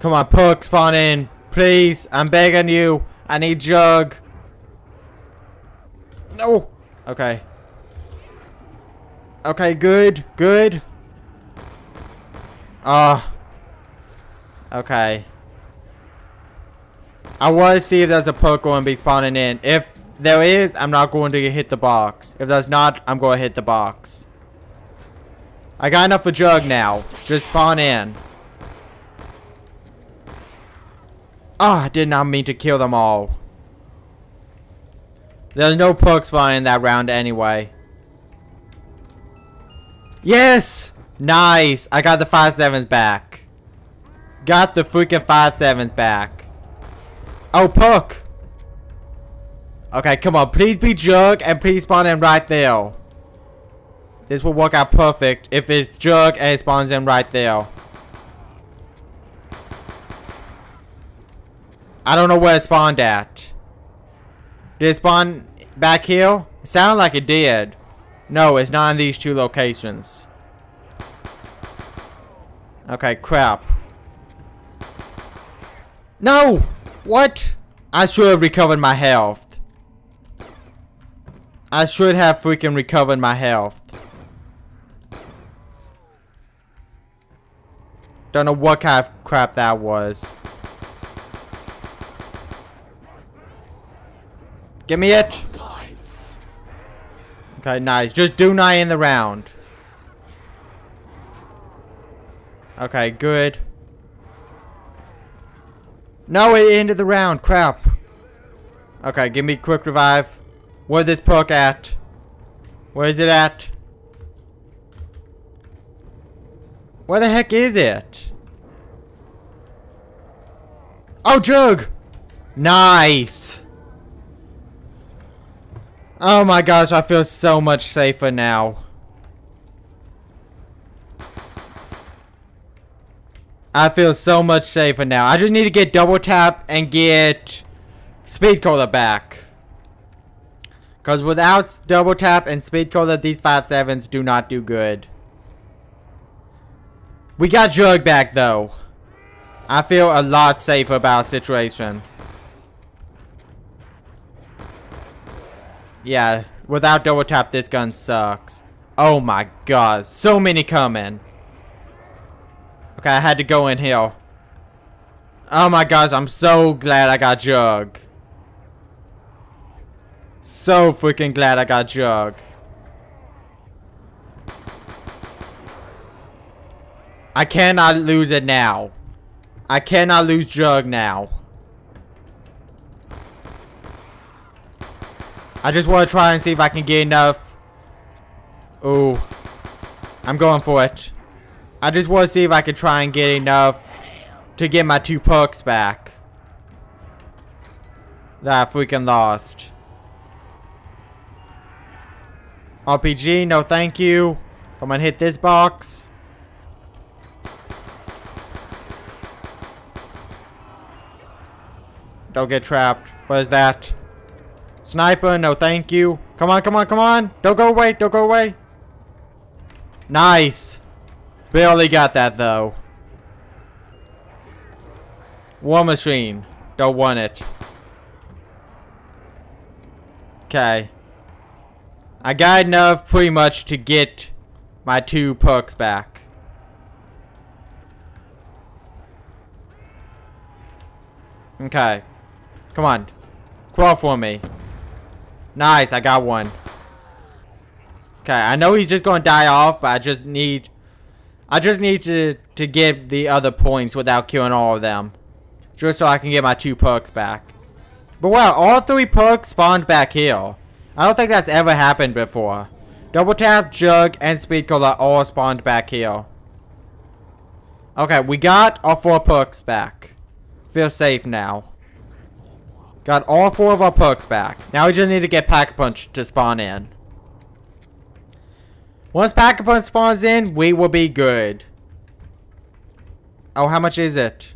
Come on, perk, spawn in. Please, I'm begging you. I need Jug. No. Okay. Okay, good, good. Ah. okay. I want to see if there's a perk going to be spawning in. If there is, I'm not going to hit the box. If there's not, I'm going to hit the box. I got enough for Jug now. Just spawn in. Ah, oh, did not mean to kill them all. There's no perk spawning that round anyway. Yes! Nice! I got the 5-7s back. Got the freaking 5-7s back. Oh, perk! Okay, come on. Please be Jug and please spawn in right there. This will work out perfect if it's Jug and it spawns in right there. I don't know where it spawned at. Did it spawn back here? It sounded like it did. No, it's not in these two locations. Okay, crap. No! What? I should have recovered my health. I should have freaking recovered my health. Don't know what kind of crap that was. Give me it. Okay, nice. Just do not in the round. Okay, good. No, it ended the round. Crap. Okay, give me quick revive. Where's this perk at? Where is it at? Where the heck is it? Oh, Jug! Nice! Oh my gosh, I feel so much safer now. I feel so much safer now. I just need to get double tap and get speed cola back. Because without double tap and speed cola, these 5-7s do not do good. We got Jug back though. I feel a lot safer about situation. Yeah, without double tap, this gun sucks. Oh my god, so many coming. Okay, I had to go in here. Oh my gosh, I'm so glad I got Jug. So freaking glad I got Jug. I cannot lose it now. I cannot lose Jug now. I just want to try and see if I can get enough. Oh, I'm going for it. I just want to see if I can try and get enough to get my two perks back. That I freaking lost. RPG, no thank you. Come on, hit this box. Don't get trapped. What is that? Sniper, no thank you. Come on, come on, come on. Don't go away, don't go away. Nice. Barely got that though. War machine. Don't want it. Okay. I got enough pretty much to get my two perks back. Okay. Come on. Crawl for me. Nice, I got one. Okay, I know he's just gonna die off, but I just need I just need to to get the other points without killing all of them. Just so I can get my two perks back. But wow, all three perks spawned back here. I don't think that's ever happened before. Double tap, jug, and speed cola all spawned back here. Okay, we got our four perks back. Feel safe now. Got all four of our perks back. Now we just need to get Pack-a-Punch to spawn in. Once Pack-a-Punch spawns in, we will be good. Oh, how much is it?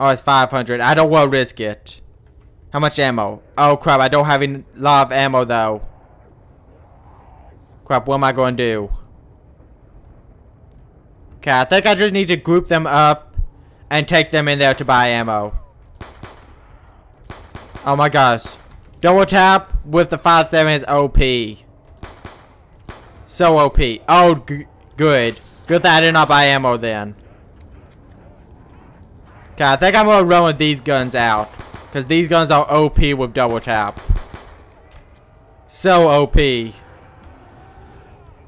Oh, it's 500. I don't want to risk it. How much ammo? Oh crap, I don't have a lot of ammo though. Crap, what am I going to do? Okay, I think I just need to group them up and take them in there to buy ammo. Oh my gosh. Double tap with the 5.7 is OP. So OP. Oh, good. Good that I did not buy ammo then. Okay, I think I'm gonna run with these guns out. Because these guns are OP with double tap. So OP.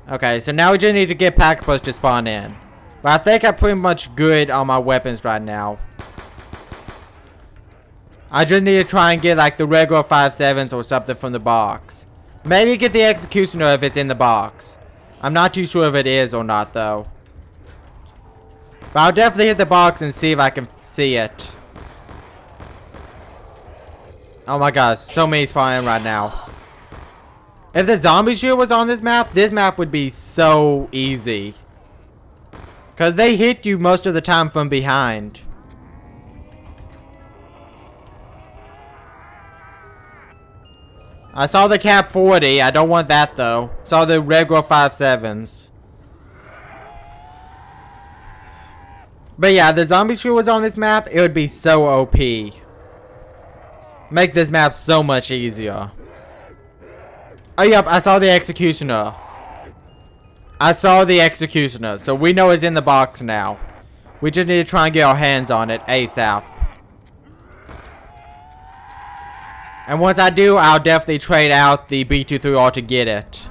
Okay, so now we just need to get Pack-a-Punch to spawn in. But I think I'm pretty much good on my weapons right now. I just need to try and get like the regular 5.7s or something from the box. Maybe get the Executioner if it's in the box. I'm not too sure if it is or not though. But I'll definitely hit the box and see if I can see it. Oh my gosh, so many spawning right now. If the zombie shield was on this map, this map would be so easy. Because they hit you most of the time from behind. I saw the KAP-40. I don't want that though. Saw the regular 5.7s. But yeah, the zombie shield was on this map, it would be so OP. Make this map so much easier. Oh yep, I saw the executioner. I saw the executioner, so we know it's in the box now. We just need to try and get our hands on it ASAP. And once I do, I'll definitely trade out the B23R to get it.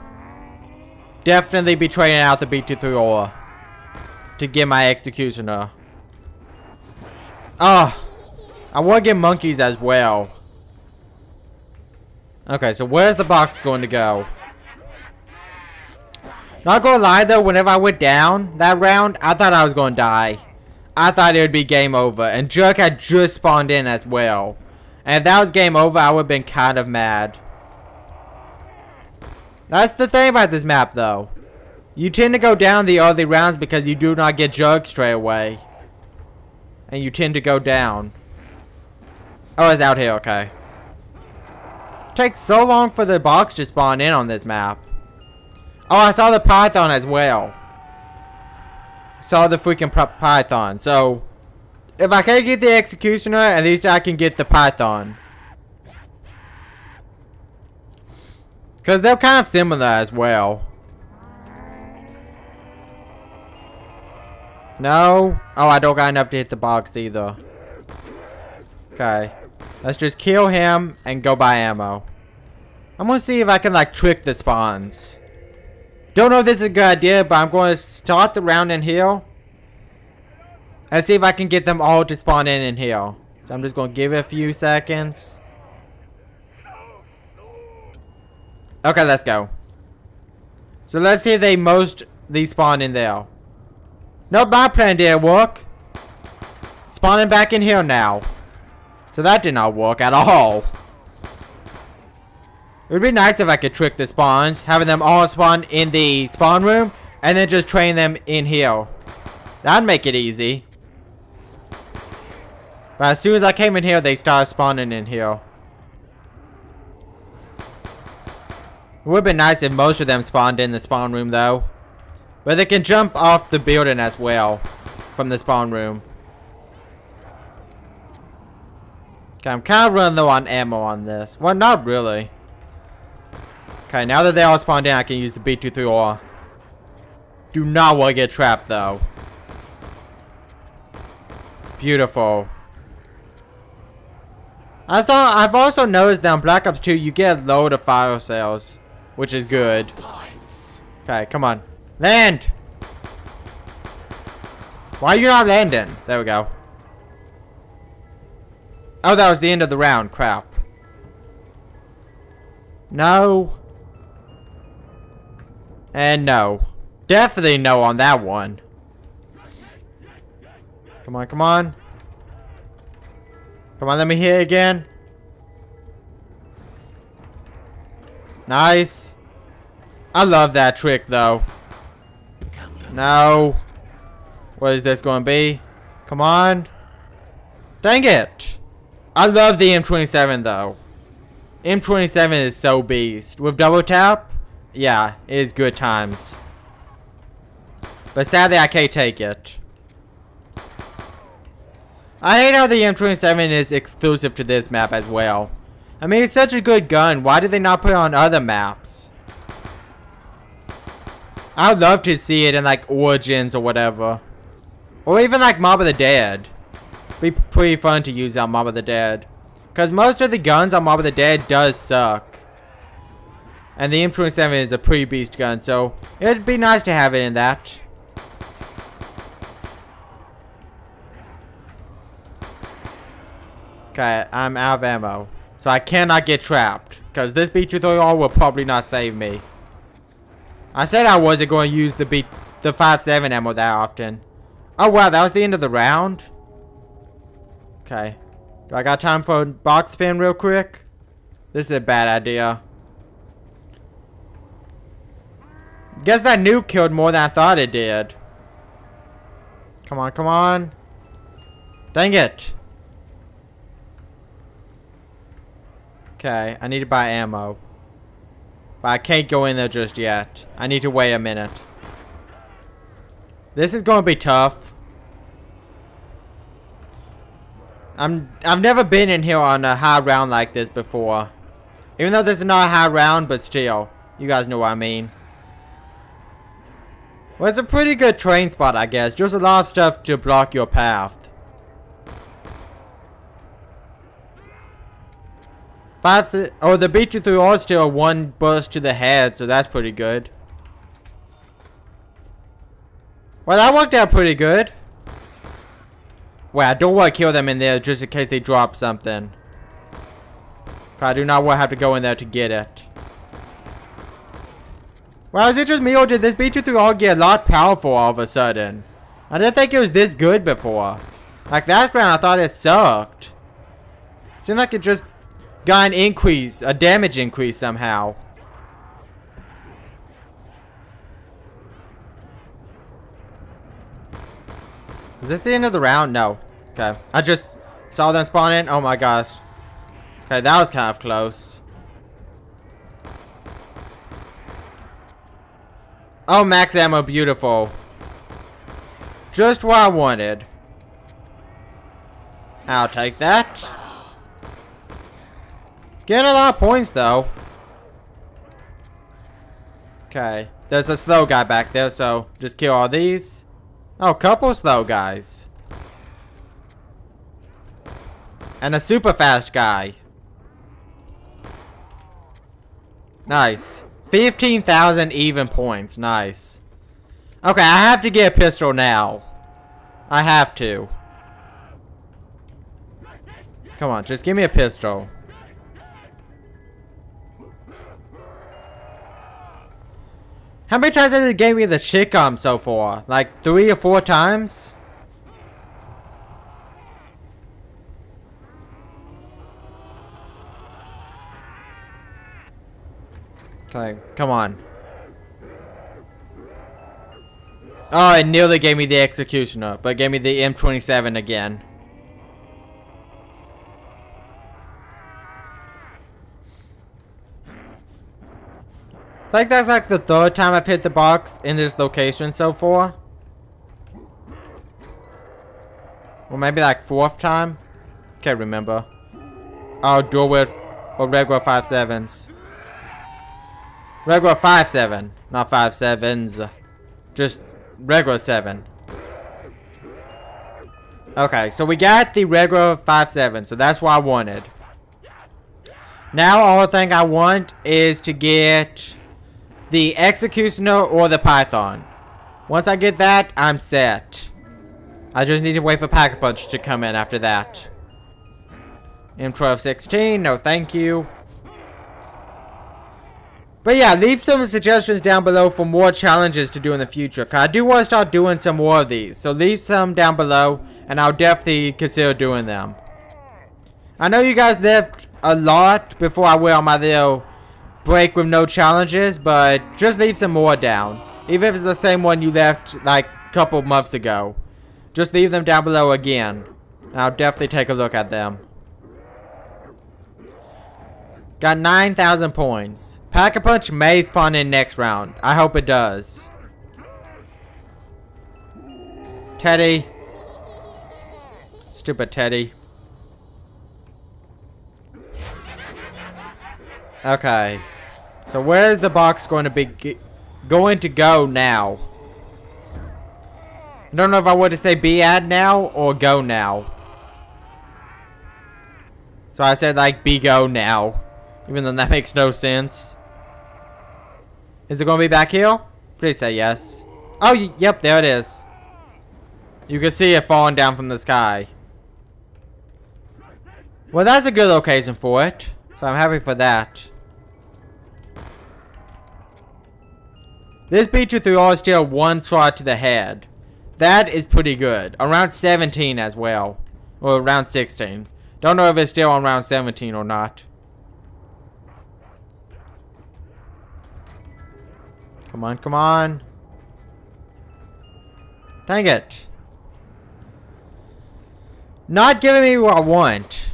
Definitely be trading out the B23R to get my executioner. Oh, I want to get monkeys as well. Okay, so where's the box going to go? Not gonna lie though, whenever I went down that round, I thought I was gonna die. I thought it would be game over. And Jug had just spawned in as well. And if that was game over, I would have been kind of mad. That's the thing about this map though. You tend to go down the early rounds because you do not get Jug straight away. And you tend to go down. Oh, it's out here, okay. takes so long for the box to spawn in on this map. Oh, I saw the python as well. Saw the freaking python. So, if I can't get the executioner, at least I can get the python. Because they're kind of similar as well. No. Oh, I don't got enough to hit the box either. Okay. Let's just kill him and go buy ammo. I'm gonna see if I can like trick the spawns. Don't know if this is a good idea, but I'm going to start the round in here. And see if I can get them all to spawn in in here. So I'm just going to give it a few seconds. Okay, let's go. So let's see if they most these spawn in there. Nope, my plan didn't work. Spawning back in here now. So that did not work at all. It would be nice if I could trick the spawns, having them all spawn in the spawn room, and then just train them in here. That'd make it easy. But as soon as I came in here, they started spawning in here. It would have been nice if most of them spawned in the spawn room, though. But they can jump off the building as well, from the spawn room. Okay, I'm kind of running low on ammo on this. Well, not really. Okay, now that they all spawned in, I can use the B23R. Do not want to get trapped, though. Beautiful. I saw, I've also noticed that on Black Ops 2, you get a load of fire sales, which is good. Okay, come on. Land! Why are you not landing? There we go. Oh, that was the end of the round. Crap. No. And no. Definitely no on that one. Come on, come on. Come on, let me hit again. Nice. I love that trick, though. No. What is this going to be? Come on. Dang it. I love the M27, though. M27 is so beast. With double tap, yeah, it is good times. But sadly, I can't take it. I hate how the M27 is exclusive to this map as well. I mean, it's such a good gun. Why did they not put it on other maps? I would love to see it in like Origins or whatever. Or even like Mob of the Dead. Be pretty fun to use on Mob of the Dead. Because most of the guns on Mob of the Dead does suck. And the M27 is a pretty beast gun, so it'd be nice to have it in that. Okay, I'm out of ammo. So I cannot get trapped. Because this B23R will probably not save me. I said I wasn't going to use the B the 5.7 ammo that often. Oh wow, that was the end of the round? Okay. Do I got time for a box spin real quick? This is a bad idea. Guess that nuke killed more than I thought it did. Come on, come on. Dang it. Okay, I need to buy ammo. But I can't go in there just yet. I need to wait a minute. This is going to be tough. I'm, I've never been in here on a high round like this before. Even though this is not a high round, but still. You guys know what I mean. Well, it's a pretty good train spot, I guess. Just a lot of stuff to block your path. Five, oh, the B23R still one burst to the head, so that's pretty good. Well, that worked out pretty good. Well, I don't want to kill them in there just in case they drop something. I do not want to have to go in there to get it. Well, is it just me or did this B23R get a lot powerful all of a sudden? I didn't think it was this good before. Like that round, I thought it sucked. Seemed like it just got an increase, a damage increase somehow. Is this the end of the round? No. Okay. I just saw them spawn in. Oh my gosh. Okay, that was kind of close. Oh, max ammo, beautiful. Just what I wanted. I'll take that. Getting a lot of points, though. Okay. There's a slow guy back there, so just kill all these. Oh, couple slow guys. And a super fast guy. Nice. 15,000 even points. Nice. Okay, I have to get a pistol now. I have to. Come on, just give me a pistol. How many times has it gave me the Chicom so far? Like three or four times? Okay, come on. Oh, it nearly gave me the Executioner, but gave me the M27 again. I think that's like the third time I've hit the box in this location so far. Or maybe like fourth time. Can't remember. Oh, dual with or regular five sevens. Regular five seven, not five sevens. Just regular seven. Okay, so we got the regular five seven, so that's what I wanted. Now all the thing I want is to get the Executioner or the Python. Once I get that, I'm set. I just need to wait for Pack-a-Punch to come in after that. M1216, no thank you. But yeah, leave some suggestions down below for more challenges to do in the future. Cause I do want to start doing some more of these. So leave some down below, and I'll definitely consider doing them. I know you guys left a lot before I went on my little break with no challenges, but just leave some more down. Even if it's the same one you left like a couple months ago. Just leave them down below again. I'll definitely take a look at them. Got 9,000 points. Pack-a-Punch may spawn in next round. I hope it does. Teddy. Stupid Teddy. Okay. So where's the box going to be going to go now? I don't know if I want to say be at now or go now. So I said like be go now. Even though that makes no sense. Is it going to be back here? Please say yes. Oh, yep, there it is. You can see it falling down from the sky. Well, that's a good location for it. So I'm happy for that. This B23R is still one shot to the head. That is pretty good. Around 17 as well. Or around 16. Don't know if it's still on round 17 or not. Come on, come on. Dang it. Not giving me what I want.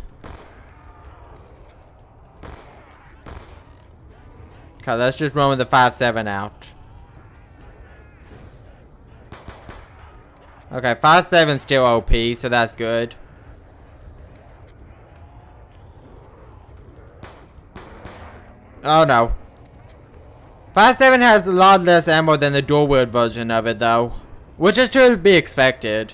Okay, let's just run with the 5-7 out. Okay, 5-7 still OP, so that's good. Oh no. 5.7 has a lot less ammo than the dual wield version of it though. Which is to be expected.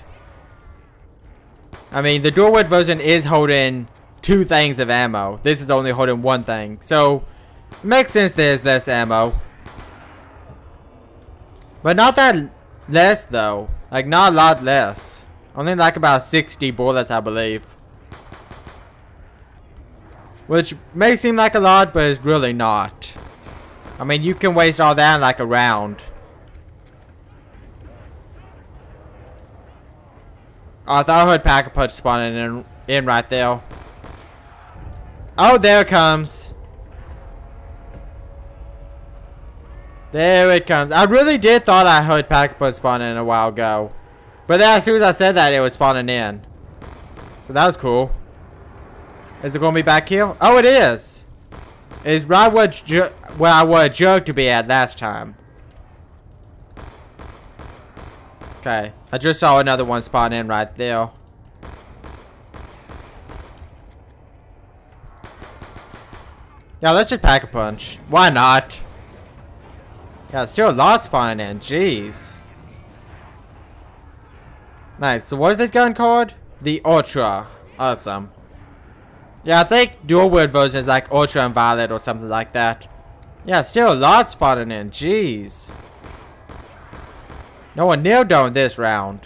I mean, the dual wield version is holding two things of ammo. This is only holding one thing. So, makes sense there's less ammo. But not that less though. Like, not a lot less. Only like about 60 bullets, I believe. Which may seem like a lot, but it's really not. I mean, you can waste all that in like a round. Oh, I thought I heard Pack-a-Punch spawning in, in right there. Oh, there it comes. There it comes. I really did thought I heard Pack-a-Punch spawning in a while ago. But then as soon as I said that, it was spawning in. So that was cool. Is it going to be back here? Oh, it is. It's right where, where I would joke to be at last time. Okay. I just saw another one spawn in right there. Yeah, let's just pack a punch. Why not? Yeah, still a lot spawning in. Jeez. Nice. So what's this gun called? The Ultra. Awesome. Yeah, I think dual wield version is like ultra and violet or something like that. Yeah, still a lot spawning in. Jeez. No one nailed down this round.